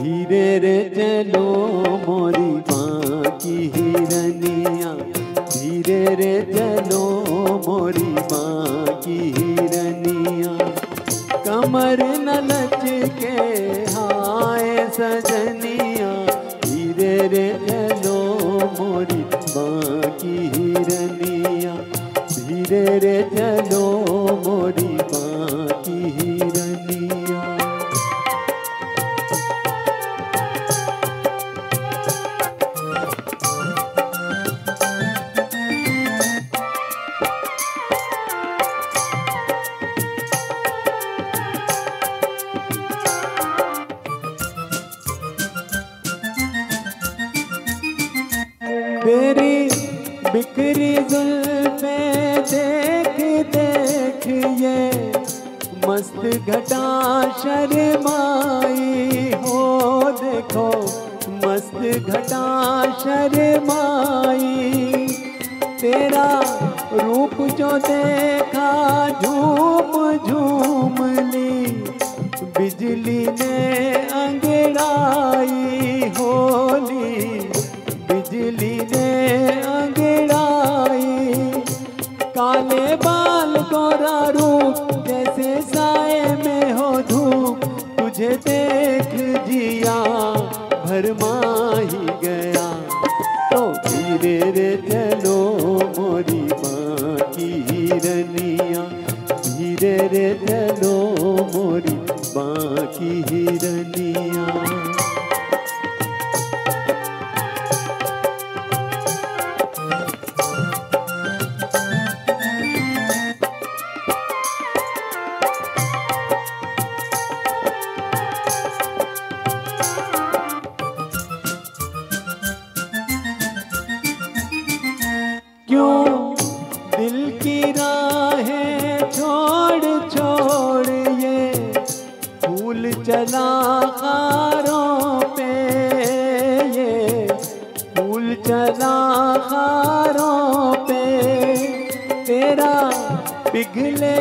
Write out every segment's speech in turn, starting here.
धीरे रे चलो, मोरी माँ की हिरनिया। धीरे रे चलो, मोरी माँ की हिरनिया। कमर न लच के हाय सजनिया। धीरे रे चलो, मोरी माँ की हिरनिया। धीरे रे चलो, मोरी तेरी बिखरी जुल्फे देख देख ये मस्त घटा शर्माई हो, देखो मस्त घटा शर्माई। तेरा रूप जो देखा झूम झूम ली बिजली ने अंगड़ाई तुझे देख जिया भरमा ही गया। तो धीरे रे चलो मोरी माँ की हिरनिया। धीरे रे चलो मोरी माँ की क्यों दिल की राहें छोड़ छोड़ ये फूल चला खारों पे ये फूल चला खारों पे तेरा पिघले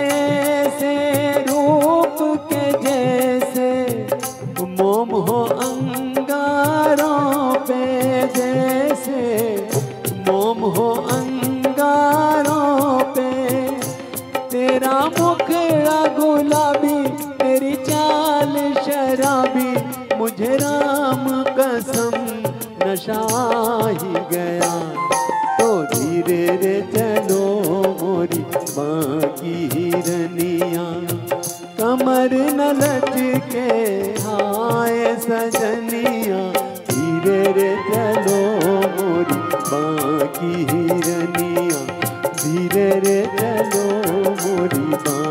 से नशा ही गया। तो धीरे रे चलो मोरी बाकी हिरनिया। कमर न लचके हाय सजनिया। धीरे रे चलो मोरी बाकी हिरनिया। धीरे रे चलो मोरी माँ